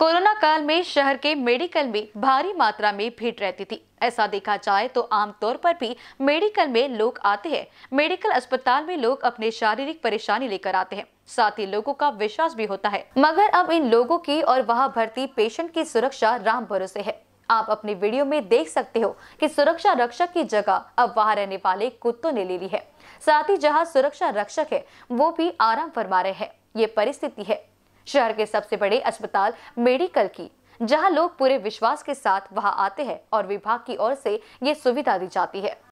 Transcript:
Corona काल में शहर के मेडिकल में भारी मात्रा में भीड़ रहती थी। ऐसा देखा जाए तो आमतौर पर भी मेडिकल में लोग आते हैं। मेडिकल अस्पताल में लोग अपने शारीरिक परेशानी लेकर आते हैं। साथ ही लोगों का विश्वास भी होता है। मगर अब इन लोगों की और वहाँ भर्ती पेशेंट की सुरक्षा राम भरोसे है। आप अपने वीडियो में देख सकते हो कि सुरक्षा रक्षक की जगह अब वहाँ रहने वाले कुत्तों ने ले ली है। साथ ही जहाँ सुरक्षा रक्षक है, वो भी आराम फरमा रहे हैं। ये परिस्थिति है। शहर के सबसे बड़े अस्पताल मेडिकल की, जहाँ लोग पूरे विश्वास के साथ वहाँ आते हैं और विभाग की ओर से ये सुविधा दी जाती है।